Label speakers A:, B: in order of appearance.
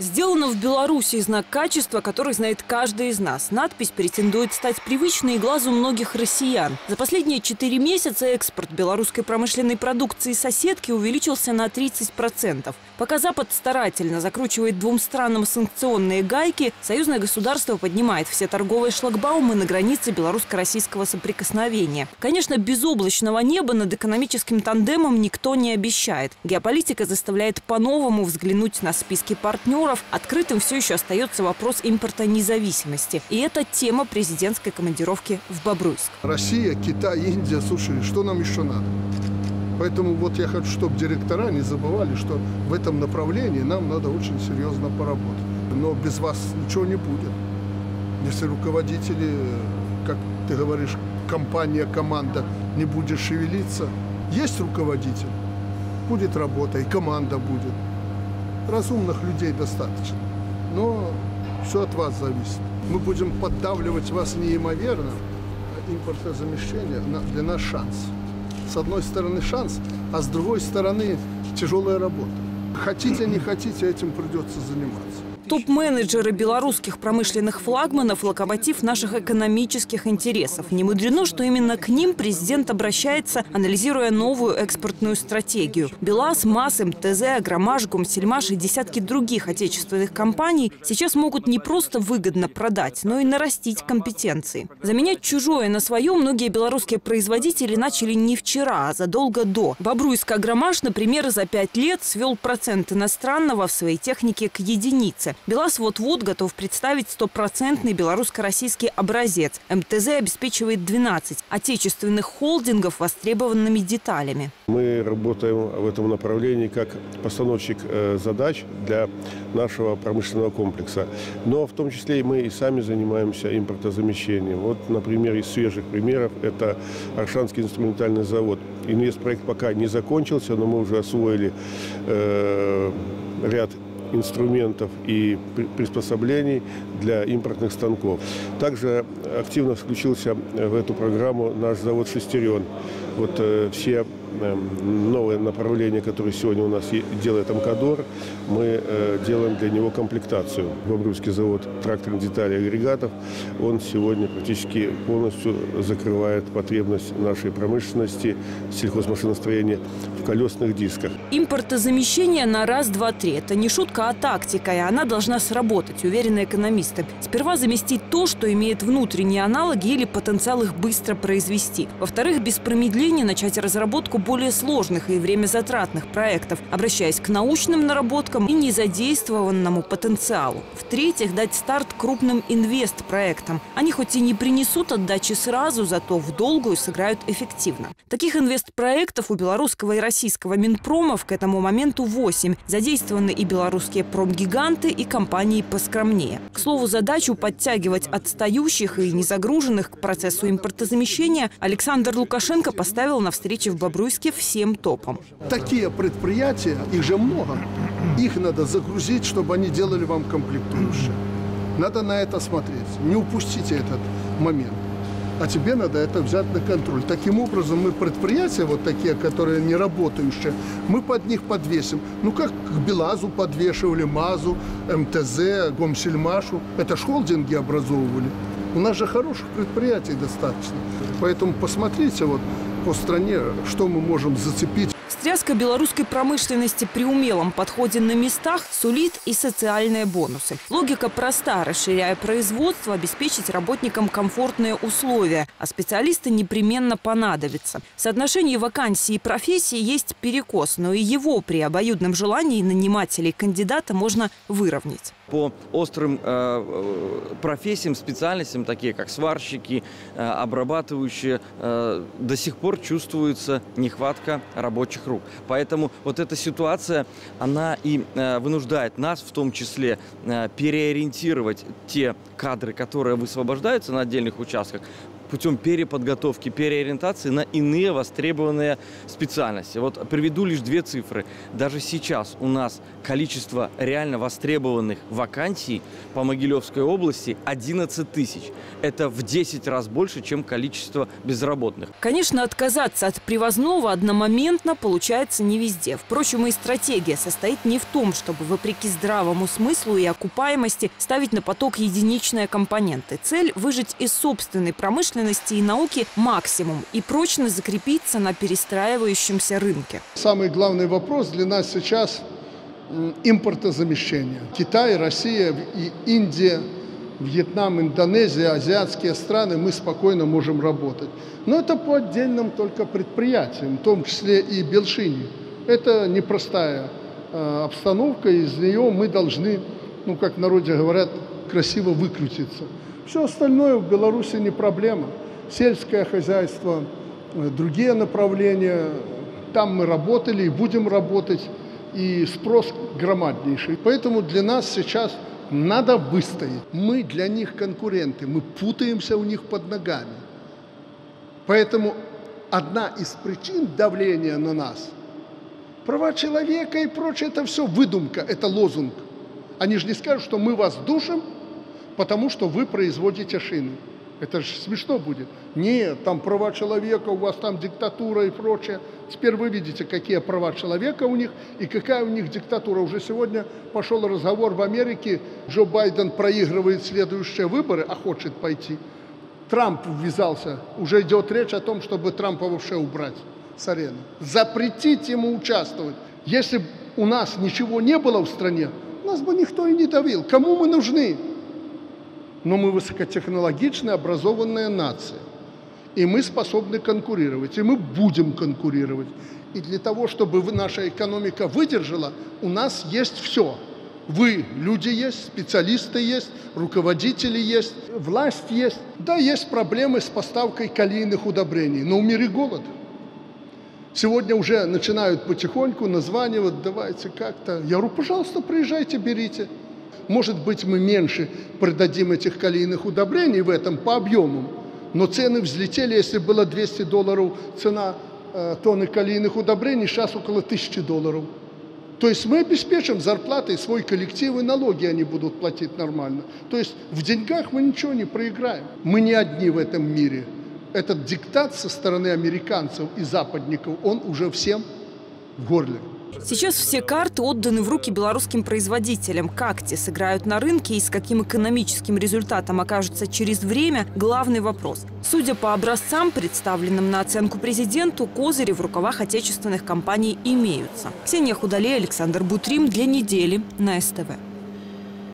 A: Сделано в Беларуси знак качества, который знает каждый из нас. Надпись претендует стать привычной глазу многих россиян. За последние четыре месяца экспорт белорусской промышленной продукции соседки увеличился на 30%. Пока Запад старательно закручивает двум странам санкционные гайки, союзное государство поднимает все торговые шлагбаумы на границе белорусско-российского соприкосновения. Конечно, безоблачного неба над экономическим тандемом никто не обещает. Геополитика заставляет по-новому взглянуть на списки партнеров, открытым все еще остается вопрос импорта независимости. И это тема президентской командировки в Бобруйск.
B: Россия, Китай, Индия, слушай, что нам еще надо? Поэтому вот я хочу, чтобы директора не забывали, что в этом направлении нам надо очень серьезно поработать. Но без вас ничего не будет. Если руководители, как ты говоришь, компания, команда не будет шевелиться, есть руководитель, будет работа, и команда будет разумных людей достаточно. Но все от вас зависит. Мы будем поддавливать вас неимоверно. Импортозамещение для нас шанс. С одной стороны шанс, а с другой стороны тяжелая работа. Хотите, не хотите, этим придется заниматься.
A: Топ-менеджеры белорусских промышленных флагманов – локомотив наших экономических интересов. Не мудрено, что именно к ним президент обращается, анализируя новую экспортную стратегию. БелАЗ, МАЗ, МТЗ, Агромаш, Гомсельмаш и десятки других отечественных компаний сейчас могут не просто выгодно продать, но и нарастить компетенции. Заменять чужое на свое многие белорусские производители начали не вчера, а задолго до. Бобруйск Агромаш, например, за пять лет свел процент иностранного в своей технике к единице. БелАЗ вот-вот готов представить стопроцентный белорусско-российский образец. МТЗ обеспечивает 12 отечественных холдингов востребованными деталями.
C: Мы работаем в этом направлении как постановщик э, задач для нашего промышленного комплекса. Но в том числе и мы и сами занимаемся импортозамещением. Вот, например, из свежих примеров это Аршанский инструментальный завод. Инвестпроект пока не закончился, но мы уже освоили э, ряд инструментов и приспособлений для импортных станков. Также активно включился в эту программу наш завод «Шестерен». Вот э, все Эм, новое направление, которое сегодня у нас делает Амкадор, мы э, делаем для него комплектацию. Бобруйский завод тракторных деталей и агрегатов, он сегодня практически полностью закрывает потребность нашей промышленности, сельхозмашиностроения в колесных дисках.
A: Импортозамещение на раз, два, три. Это не шутка, а тактика, и она должна сработать, уверены экономисты. Сперва заместить то, что имеет внутренние аналоги или потенциал их быстро произвести. Во-вторых, без промедления начать разработку более сложных и время затратных проектов, обращаясь к научным наработкам и незадействованному потенциалу. В-третьих, дать старт крупным инвест-проектам. Они хоть и не принесут отдачи сразу, зато в долгую сыграют эффективно. Таких инвест-проектов у белорусского и российского Минпромов к этому моменту 8. Задействованы и белорусские промгиганты, и компании поскромнее. К слову, задачу подтягивать отстающих и незагруженных к процессу импортозамещения Александр Лукашенко поставил на встрече в Бобруйске всем топом.
B: Такие предприятия, их же много, их надо загрузить, чтобы они делали вам комплектующие. Надо на это смотреть, не упустите этот момент. А тебе надо это взять на контроль. Таким образом, мы предприятия вот такие, которые не работающие, мы под них подвесим. Ну, как к Белазу подвешивали, МАЗу, МТЗ, Гомсельмашу. Это ж холдинги образовывали. У нас же хороших предприятий достаточно. Поэтому посмотрите, вот по стране, что мы можем зацепить.
A: Стряска белорусской промышленности при умелом подходе на местах сулит и социальные бонусы. Логика проста. Расширяя производство, обеспечить работникам комфортные условия, а специалисты непременно понадобятся. В соотношении вакансий и профессий есть перекос, но и его при обоюдном желании нанимателей кандидата можно выровнять
D: по острым э, э, профессиям, специальностям, такие как сварщики, э, обрабатывающие, э, до сих пор чувствуется нехватка рабочих рук. Поэтому вот эта ситуация, она и э, вынуждает нас в том числе э, переориентировать те кадры, которые высвобождаются на отдельных участках, путем переподготовки, переориентации на иные востребованные специальности. Вот приведу лишь две цифры. Даже сейчас у нас количество реально востребованных вакансий по Могилевской области 11 тысяч. Это в 10 раз больше, чем количество безработных.
A: Конечно, отказаться от привозного одномоментно получается не везде. Впрочем, и стратегия состоит не в том, чтобы, вопреки здравому смыслу и окупаемости, ставить на поток единичные компоненты. Цель – выжить из собственной промышленности и науки максимум и прочно закрепиться на перестраивающемся рынке.
B: Самый главный вопрос для нас сейчас импортозамещение. Китай, Россия и Индия, Вьетнам, Индонезия, азиатские страны, мы спокойно можем работать. Но это по отдельным только предприятиям, в том числе и Белшине. Это непростая э, обстановка, из нее мы должны, ну, как в народе говорят, красиво выкрутиться. Все остальное в Беларуси не проблема. Сельское хозяйство, э, другие направления, там мы работали и будем работать, и спрос громаднейший. Поэтому для нас сейчас надо выстоять. Мы для них конкуренты, мы путаемся у них под ногами. Поэтому одна из причин давления на нас – права человека и прочее – это все выдумка, это лозунг. Они же не скажут, что мы вас душим, потому что вы производите шины. Это же смешно будет. Нет, там права человека, у вас там диктатура и прочее. Теперь вы видите, какие права человека у них и какая у них диктатура. Уже сегодня пошел разговор в Америке, Джо Байден проигрывает следующие выборы, а хочет пойти. Трамп ввязался, уже идет речь о том, чтобы Трампа вообще убрать с арены. Запретить ему участвовать. Если у нас ничего не было в стране, нас бы никто и не давил. Кому мы нужны? Но мы высокотехнологичная, образованная нация. И мы способны конкурировать, и мы будем конкурировать. И для того, чтобы наша экономика выдержала, у нас есть все. Вы, люди есть, специалисты есть, руководители есть, власть есть. Да, есть проблемы с поставкой калийных удобрений, но в мире голод. Сегодня уже начинают потихоньку названивать, давайте как-то. Я говорю, пожалуйста, приезжайте, берите. Может быть, мы меньше продадим этих калийных удобрений в этом по объемам, но цены взлетели, если было 200 долларов цена э, тонны калийных удобрений, сейчас около 1000 долларов. То есть мы обеспечим зарплатой свой коллектив, и налоги они будут платить нормально. То есть в деньгах мы ничего не проиграем. Мы не одни в этом мире. Этот диктат со стороны американцев и западников, он уже всем в горле.
A: Сейчас все карты отданы в руки белорусским производителям. Как те сыграют на рынке и с каким экономическим результатом окажутся через время – главный вопрос. Судя по образцам, представленным на оценку президенту, козыри в рукавах отечественных компаний имеются. Ксения Худалей, Александр Бутрим для недели на СТВ.